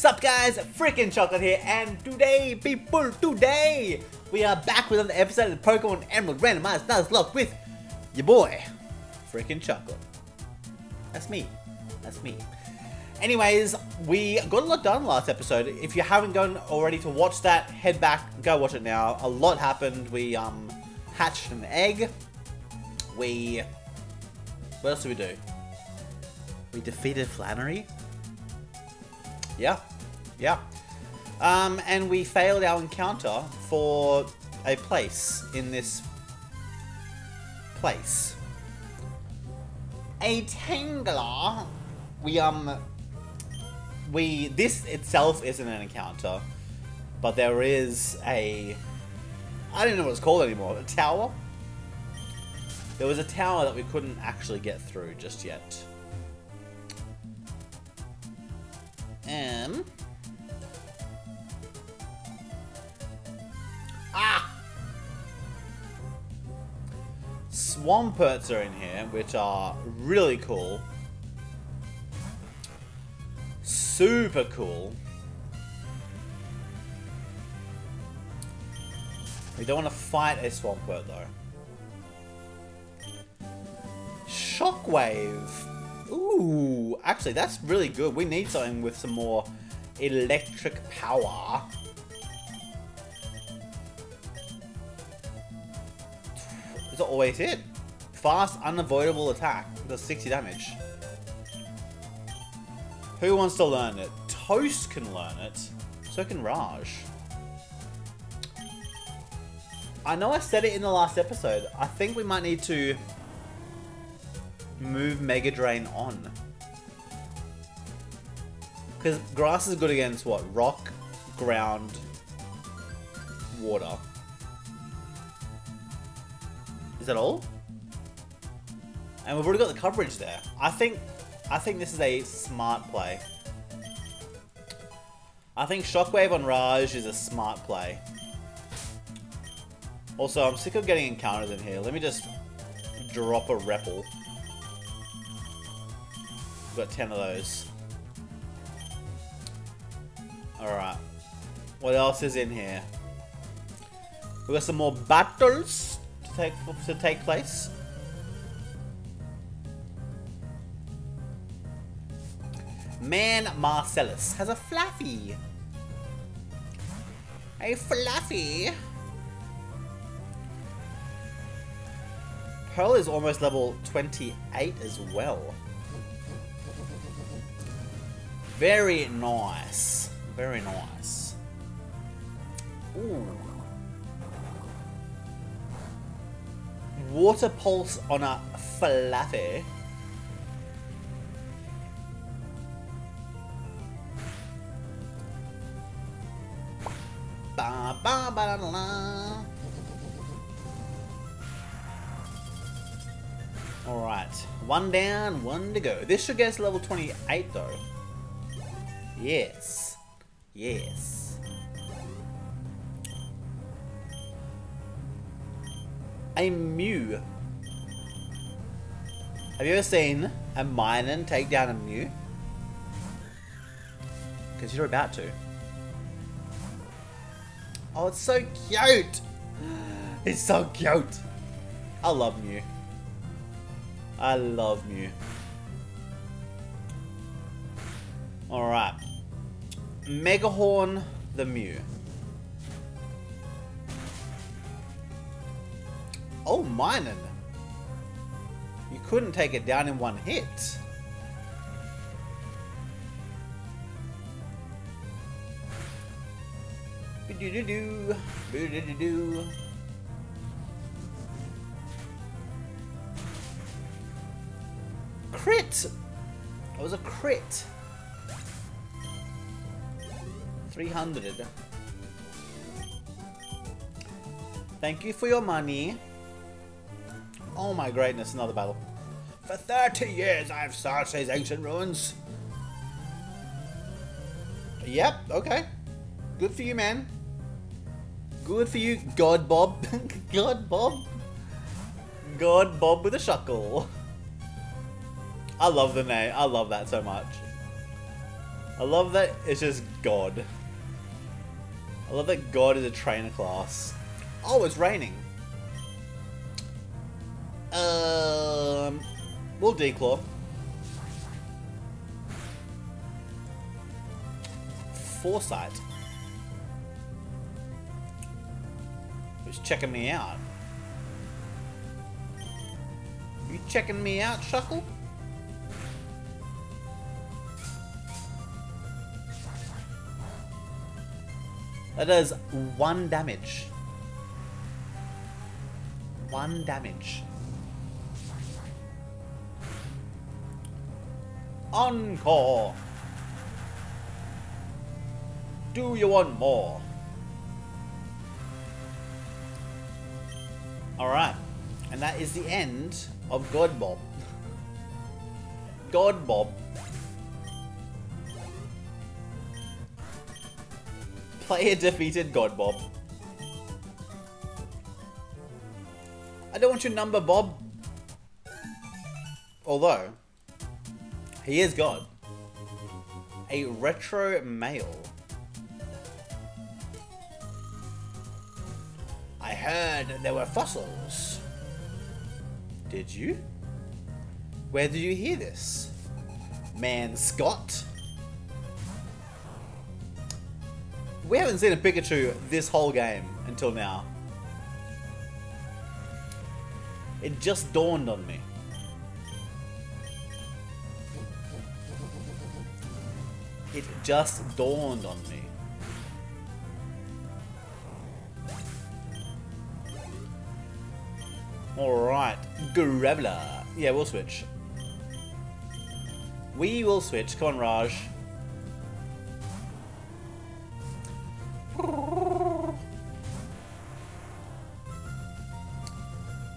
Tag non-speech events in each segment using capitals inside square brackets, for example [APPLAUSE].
Sup guys, Freakin' Chocolate here, and today, people, today, we are back with another episode of the Pokemon Emerald Randomized Nuzlocke with your boy, Freakin' Chocolate. That's me. That's me. Anyways, we got a lot done last episode. If you haven't gone already to watch that, head back, go watch it now. A lot happened. We um hatched an egg. We what else did we do? We defeated Flannery. Yeah, yeah. Um, and we failed our encounter for a place in this place. A Tangler. We um, we this itself isn't an encounter, but there is a. I don't know what it's called anymore. A tower. There was a tower that we couldn't actually get through just yet. Um. Ah! Swamperts are in here, which are really cool. Super cool. We don't want to fight a Swampert though. Shockwave! Ooh, actually that's really good. We need something with some more electric power. Is always hit? Fast, unavoidable attack. Does 60 damage. Who wants to learn it? Toast can learn it. So can Raj. I know I said it in the last episode. I think we might need to move Mega Drain on. Because grass is good against what? Rock, ground, water. Is that all? And we've already got the coverage there. I think I think this is a smart play. I think Shockwave on Raj is a smart play. Also, I'm sick of getting encounters in here. Let me just drop a Repel. Got 10 of those. Alright. What else is in here? We've got some more battles to take to take place. Man Marcellus has a Flaaffy. A Flaaffy. Pearl is almost level 28 as well. Very nice. Very nice. Ooh. Water Pulse on a Flaaffy. Ba, ba, ba, da, da. Alright, one down, one to go. This should get us level 28 though. Yes. Yes. A Mew. Have you ever seen a Minun take down a Mew? Because you're about to. Oh, it's so cute! [GASPS] It's so cute! I love Mew. I love Mew. Alright. Megahorn the Mew. Oh, Minun. You couldn't take it down in one hit. Boo-doo-doo-doo. Boo-doo-doo-doo. Crit! It was a crit. 300. Thank you for your money. Oh my greatness, another battle. For 30 years I've searched these ancient ruins. Yep, okay. Good for you, man. Good for you, God Bob. [LAUGHS] God Bob. God Bob with a shuckle. I love the name. I love that so much. I love that it's just God. I love that God is a trainer class. Oh, it's raining. Um, we'll declaw. Foresight. Who's checking me out? You checking me out, Shuckle? That does one damage. One damage. Encore! Do you want more? Alright. And that is the end of God Bob. [LAUGHS] God Bob. Player defeated God Bob. I don't want your number, Bob. Although, he is God. A retro male. I heard there were fossils. Did you? Where did you hear this? Man Scott? We haven't seen a Pikachu this whole game until now. It just dawned on me. It just dawned on me. Alright, Graveler. Yeah, we'll switch. We will switch. Come on, Raj.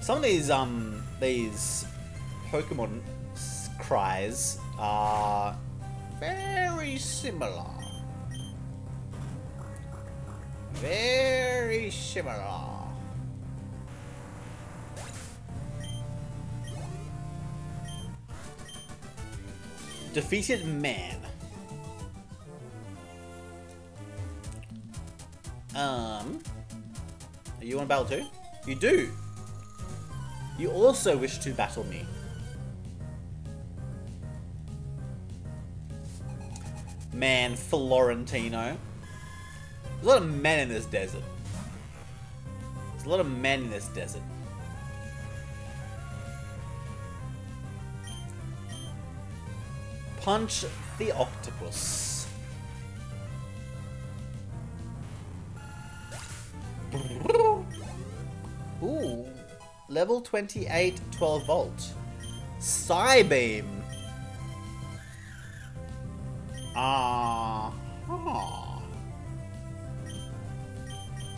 Some of these, um, these Pokemon cries are very similar. Very similar. Defeated man. Um, are you to battle too? You do. You also wish to battle me. Man, Florentino. There's a lot of men in this desert. There's a lot of men in this desert. Punch the octopus. Level 28, 12 volt. Psybeam. Ah. Uh,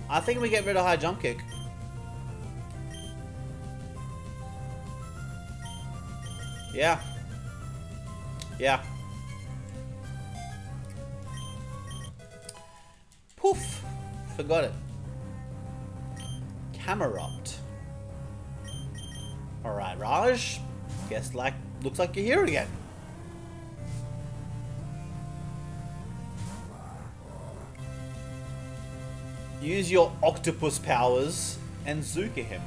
I think we get rid of high jump kick. Yeah. Yeah. Poof. Forgot it. Camerupt. Alright, Raj. Guess like looks like you're here again. Use your octopus powers and Zuka him.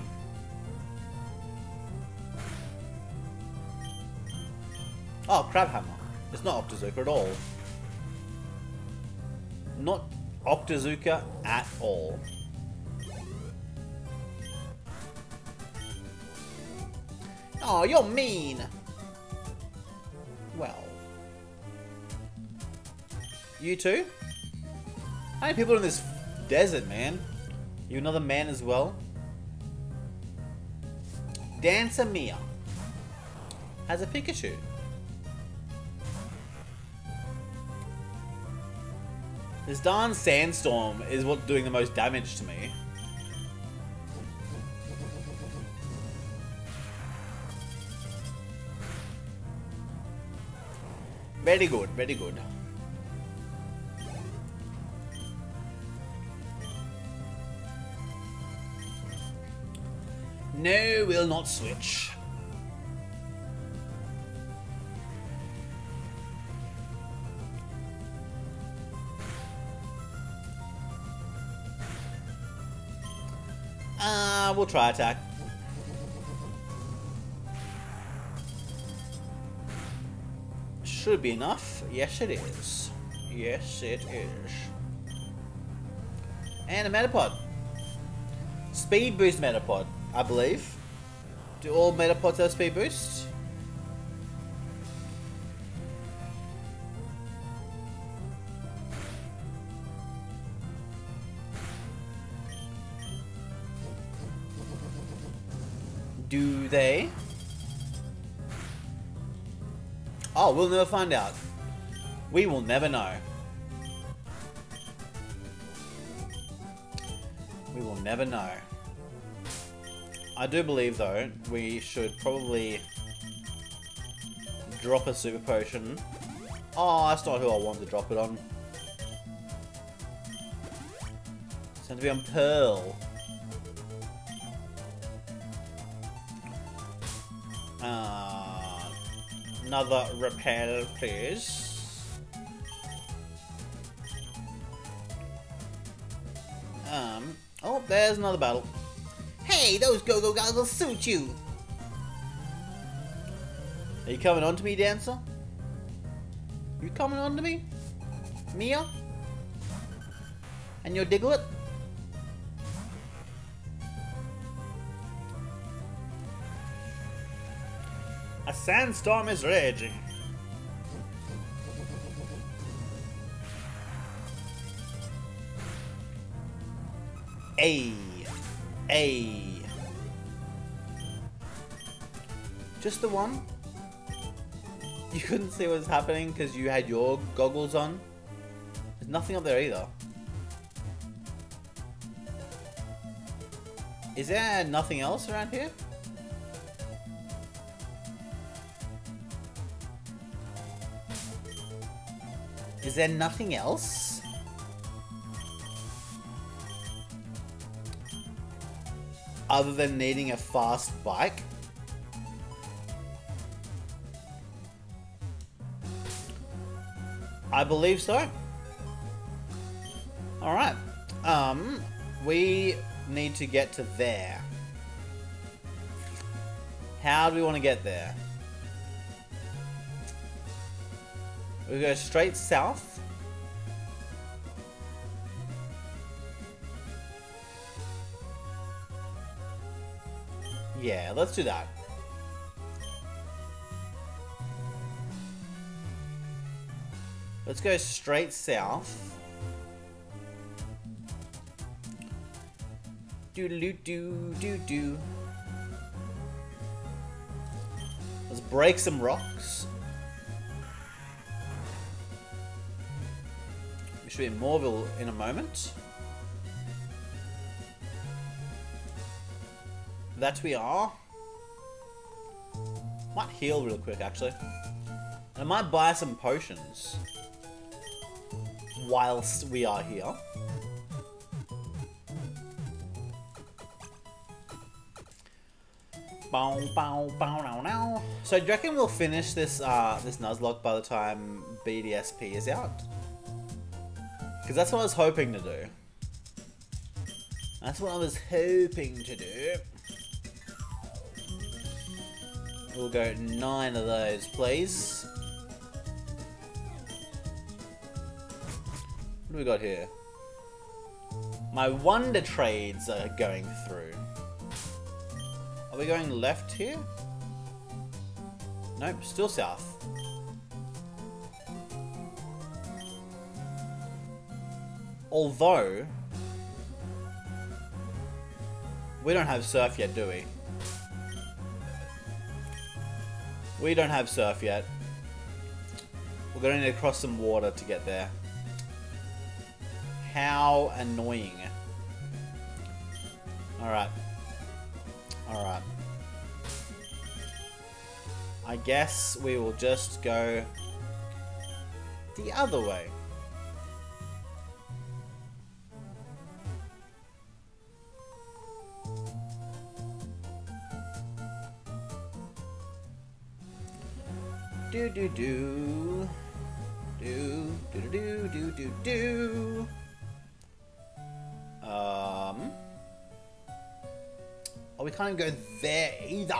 Oh, Crabhammer. It's not Octazooka at all. Not Octazooka at all. Oh, you're mean. Well. You too? How many people in this desert, man? You another man as well? Dancer Mia has a Pikachu. This darn sandstorm is what's doing the most damage to me. Very good, very good. No, we'll not switch. Ah, uh, we'll Tri Attack. Should be enough. Yes, it is. Yes, it is. And a Metapod. Speed boost Metapod, I believe. Do all Metapods have speed boost? Do they? Oh, we'll never find out. We will never know. We will never know. I do believe, though, we should probably drop a super potion. Oh, that's not who I want to drop it on. It's going to be on Pearl. Uh, another repel, please. Um, oh, there's another battle. Hey, those go-go guys will suit you. Are you coming on to me, Dancer? You coming on to me? Mia? And your Diglett? Sandstorm is raging. A. A. Just the one? You couldn't see what was happening because you had your goggles on? There's nothing up there either. Is there nothing else around here? Is there nothing else? Other than needing a fast bike? I believe so. Alright. Um, we need to get to there. How do we want to get there? We go straight south. Yeah, let's do that. Let's go straight south. Do do do do do. Let's break some rocks. We should be in Mauville in a moment. That we are. Might heal real quick actually. And I might buy some potions whilst we are here. Bow, bow, bow, now, now. So do you reckon we'll finish this uh, this Nuzlocke by the time BDSP is out? Because that's what I was hoping to do. That's what I was hoping to do. We'll go nine of those, please. What do we got here? My wonder trades are going through. Are we going left here? Nope, still south. Although, we don't have surf yet, do we? We don't have surf yet. We're going to need to cross some water to get there. How annoying. Alright. Alright. I guess we will just go the other way. Do do do. Do do do do do do. Um. Oh, we can't even go there either.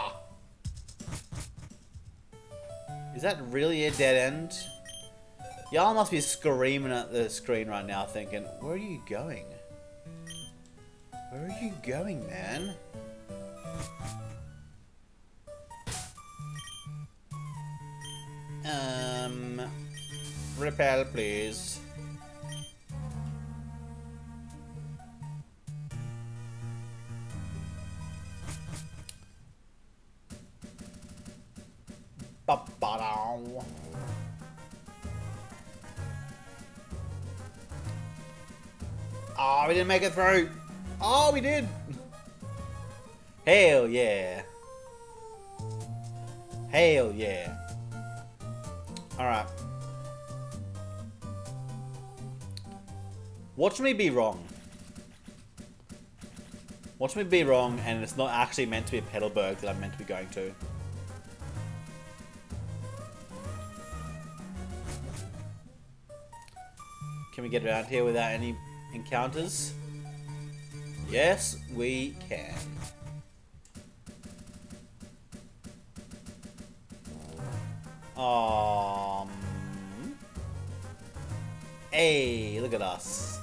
Is that really a dead end? Y'all must be screaming at the screen right now thinking, where are you going? Where are you going, man? Um, repel, please. Oh, we didn't make it through. Oh, we did. Hell yeah. Hell yeah. Alright. Watch me be wrong. Watch me be wrong and it's not actually meant to be a Petalburg that I'm meant to be going to. Can we get around here without any encounters? Yes, we can. Um. Hey, look at us.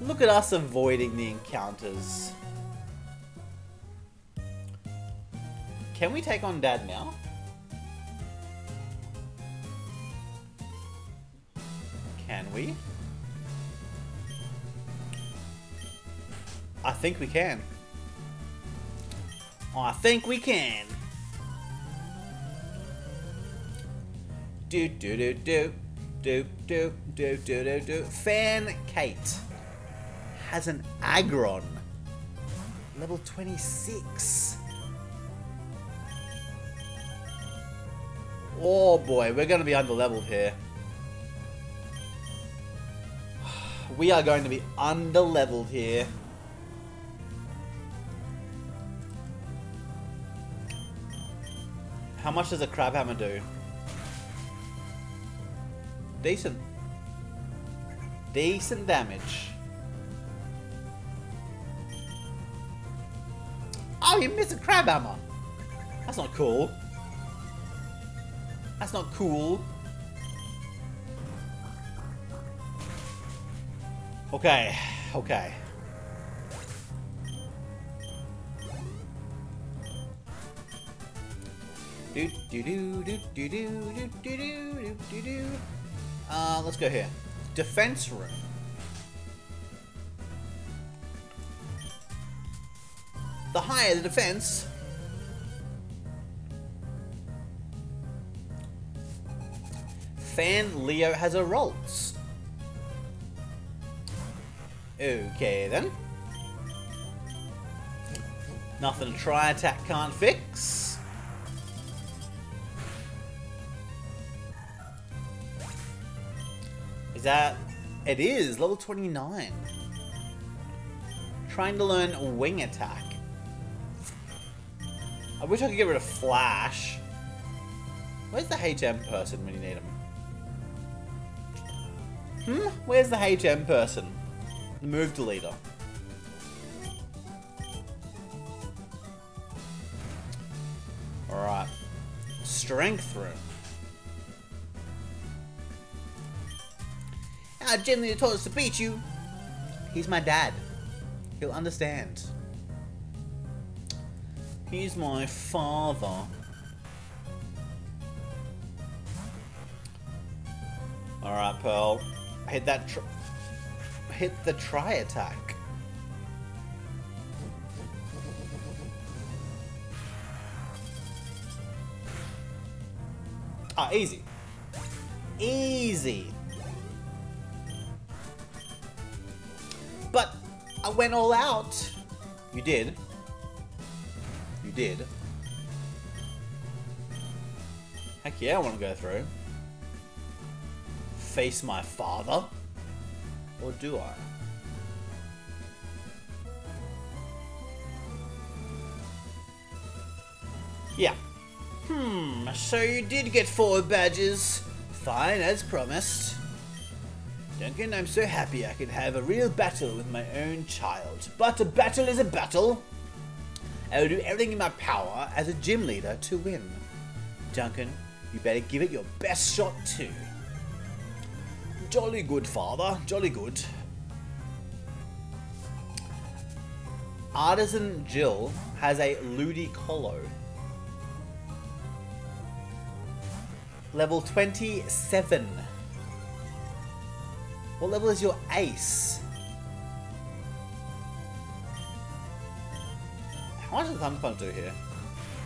Look at us avoiding the encounters. Can we take on Dad now? Can we? I think we can. I think we can. Do do do do do do do do do do. Fan Kate has an Aggron. level twenty six. Oh boy, we're going to be under leveled here. [SIGHS] We are going to be under leveled here. How much does a crab hammer do? Decent. Decent damage. Oh, you missed a crab hammer. That's not cool. That's not cool. Okay, okay. Do do do do do do do do do do do. Uh, let's go here. Defense room. The higher the defense, Fan Leo has a Rolls. Okay then. Nothing a Tri Attack can't fix. That... It is, level 29. Trying to learn wing attack. I wish I could get rid of Flash. Where's the HM person when you need him? Hmm? Where's the HM person? The move deleter. Alright. Strength room. Ah, Jim told us to beat you. He's my dad. He'll understand. He's my father. Alright, Pearl. Hit that hit the Tri Attack. Ah, easy. Easy. Went all out. You did. You did. Heck yeah, I want to go through. Face my father. Or do I? Yeah. Hmm, so you did get four badges. Fine, as promised. Duncan, I'm so happy I can have a real battle with my own child. But a battle is a battle. I will do everything in my power as a gym leader to win. Duncan, you better give it your best shot too. Jolly good, father. Jolly good. Artisan Jill has a Ludicolo. Level 27. What level is your ace? How much does Thunder Punch do here?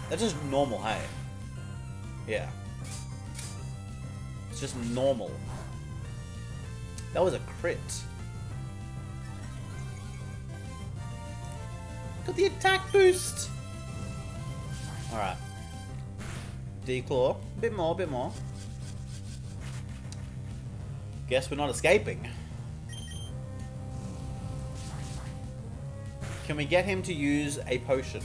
That's just normal, hey? Yeah. It's just normal. That was a crit. Got the attack boost! Alright. Declaw. Bit more, bit more. Guess we're not escaping. Can we get him to use a potion?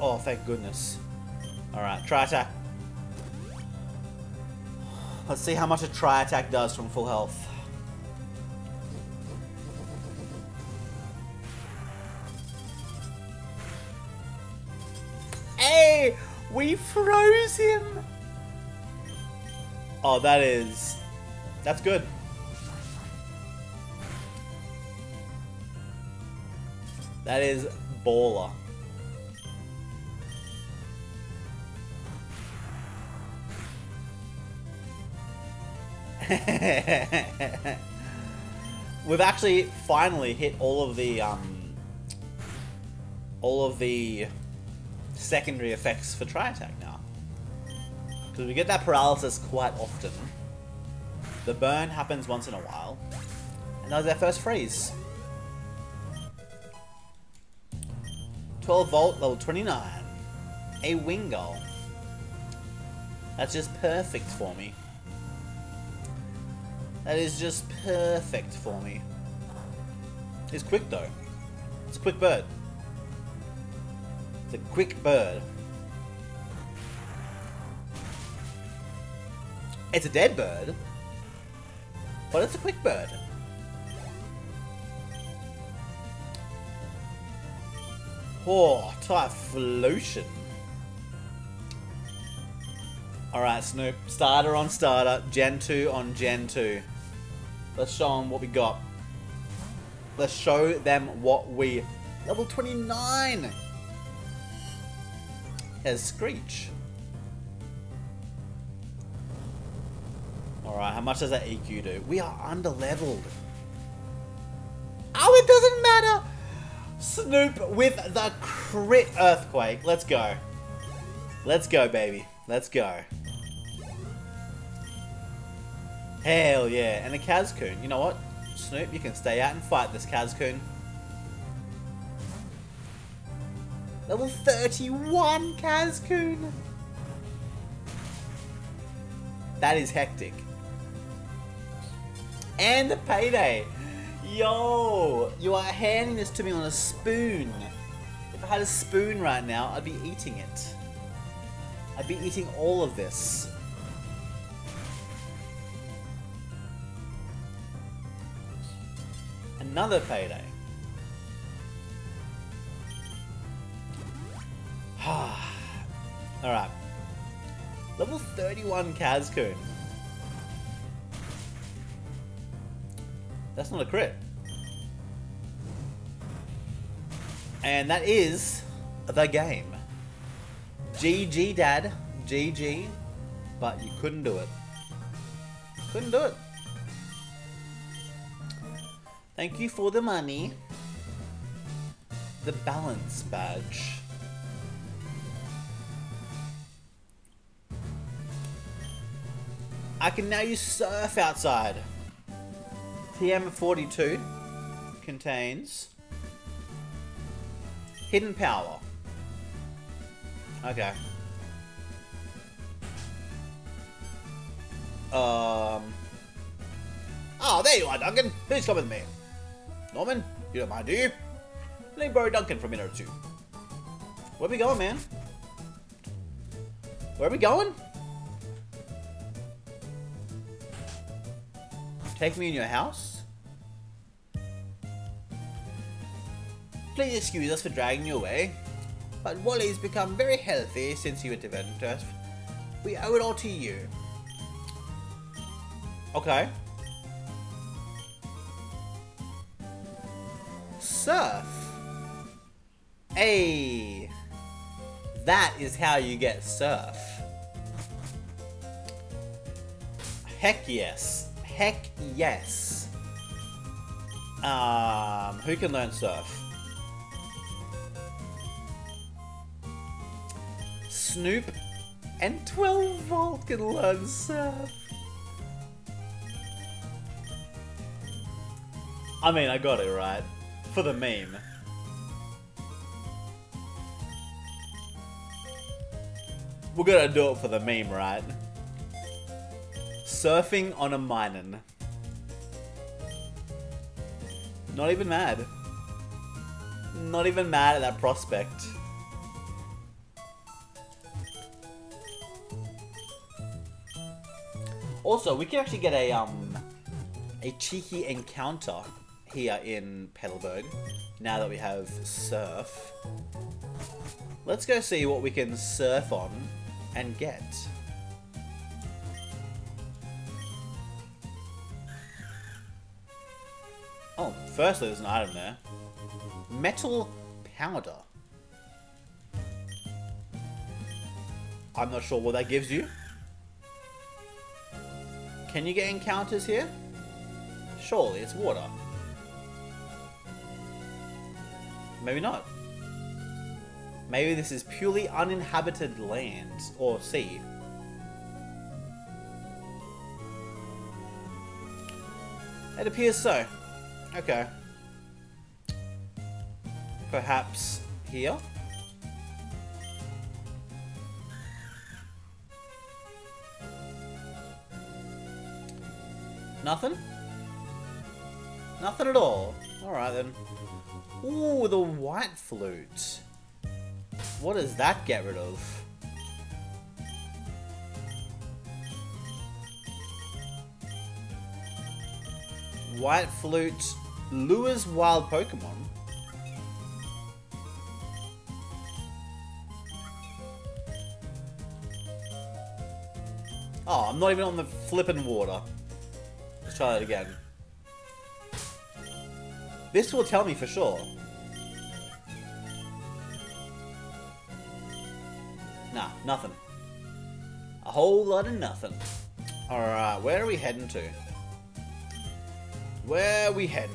Oh, thank goodness. Alright, Tri Attack. Let's see how much a Tri Attack does from full health. We froze him! Oh, that is... That's good. That is baller. [LAUGHS] We've actually finally hit all of the um, all of the secondary effects for Tri Attack now. Because we get that paralysis quite often. The burn happens once in a while. And that was our first freeze. 12 volt, level 29. A Wingull. That's just perfect for me. That is just perfect for me. It's quick though. It's a quick bird. A quick bird. It's a dead bird. But it's a quick bird. Oh, Typhlosion. Alright, Snoop. Starter on starter. Gen 2 on Gen 2. Let's show them what we got. Let's show them what we... Level 29! Has Screech. Alright, how much does that EQ do? We are under leveled. Oh, it doesn't matter! Snoop with the crit earthquake. Let's go. Let's go, baby. Let's go. Hell yeah. And a Cascoon. You know what? Snoop, you can stay out and fight this Cascoon. Level 31 Cascoon! That is hectic. And the payday. Yo, you are handing this to me on a spoon. If I had a spoon right now, I'd be eating it. I'd be eating all of this. Another payday. Alright. Level 31 Cascoon. That's not a crit. And that is the game. GG, Dad. GG. But you couldn't do it. Couldn't do it. Thank you for the money. The balance badge. I can now use surf outside. TM42 contains hidden power. Okay. Um. Oh, there you are, Duncan. Please come with me. Norman, you don't mind, do you? Let me borrow Duncan for a minute or two. Where we going, man? Where are we going? Take me in your house? Please excuse us for dragging you away, but Wally's become very healthy since you intervened to us. We owe it all to you. Okay. Surf. Hey. That is how you get surf. Heck yes. Heck yes. Um, who can learn surf? Snoop and 12 Volt can learn surf. I mean, I got it right. For the meme. We're gonna do it for the meme, right? Surfing on a Minun. Not even mad. Not even mad at that prospect. Also, we can actually get a um a cheeky encounter here in Petalburg now that we have surf. Let's go see what we can surf on and get. Firstly there's an item there. Metal powder. I'm not sure what that gives you. Can you get encounters here? Surely, it's water. Maybe not. Maybe this is purely uninhabited land or sea. It appears so. Okay. Perhaps here? Nothing? Nothing at all. Alright then. Ooh, the white flute. What does that get rid of? White flute lures wild Pokemon. Oh, I'm not even on the flippin' water. Let's try that again. This will tell me for sure. Nah, nothing. A whole lot of nothing. Alright, where are we heading to? Where are we heading?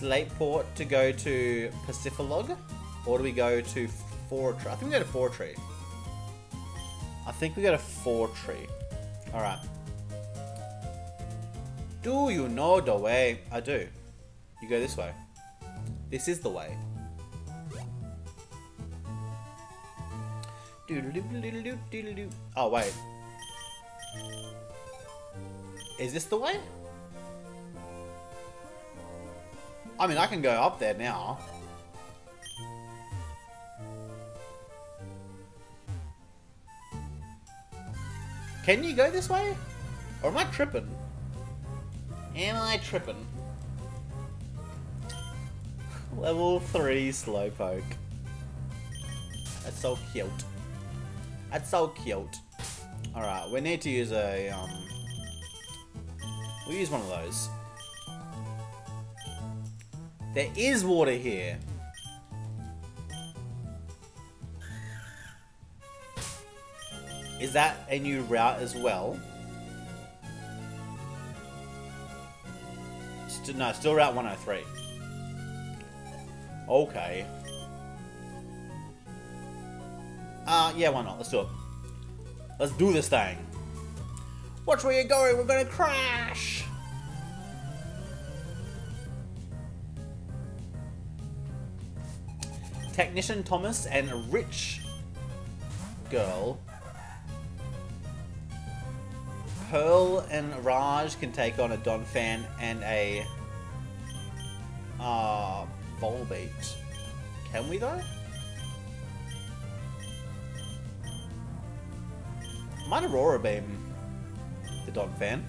Slateport to go to Pacifidlog? Or do we go to Fortree? I think we go to Fortree. I think we go to Fortree. Alright. Do you know the way? I do. You go this way. This is the way. Oh, wait. Is this the way? I mean, I can go up there now. Can you go this way? Or am I tripping? Am I tripping? [LAUGHS] Level 3 Slowpoke. That's so cute. That's so cute. Alright, we need to use a, um... We'll use one of those. There is water here. Is that a new route as well? St no, still Route 103. Okay. Uh, yeah, why not? Let's do it. Let's do this thing. Watch where you're going, we're gonna crash! Technician Thomas and rich girl. Pearl and Raj can take on a Donphan and a uh, Volbeat. Can we though? Might Aurora Beam. the Donphan.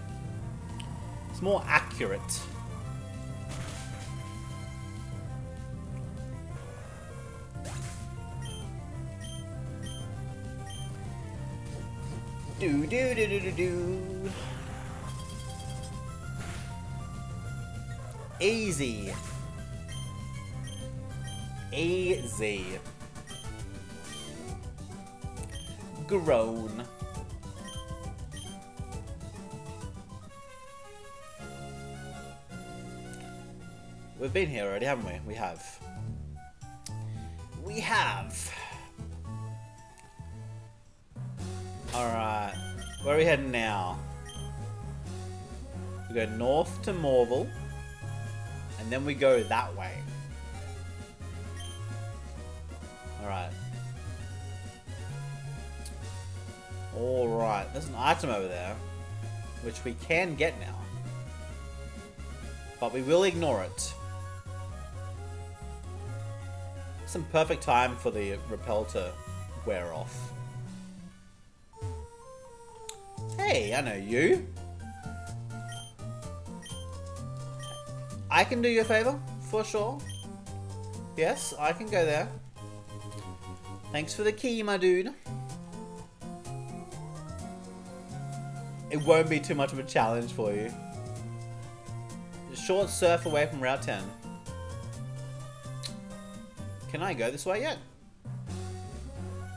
It's more accurate. Do do do do do do. Easy. Easy. Grown. We've been here already, haven't we? We have. We have. Alright. Where are we heading now? We go north to Mauville. And then we go that way. Alright. Alright. There's an item over there. Which we can get now. But we will ignore it. Some perfect time for the repel to wear off. I know you. I can do you a favor, for sure. Yes, I can go there. Thanks for the key, my dude. It won't be too much of a challenge for you. Short surf away from Route 10. Can I go this way yet?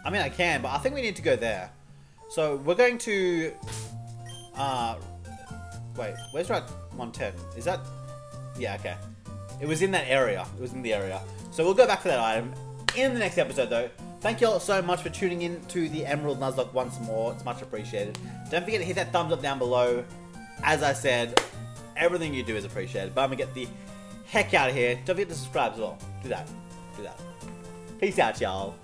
I mean, I can, but I think we need to go there. So, we're going to... Uh, wait, where's Route 110? Is that... Yeah, okay. It was in that area. It was in the area. So we'll go back for that item in the next episode, though. Thank you all so much for tuning in to the Emerald Nuzlocke once more. It's much appreciated. Don't forget to hit that thumbs up down below. As I said, everything you do is appreciated. But I'm going to get the heck out of here. Don't forget to subscribe as well. Do that. Do that. Peace out, y'all.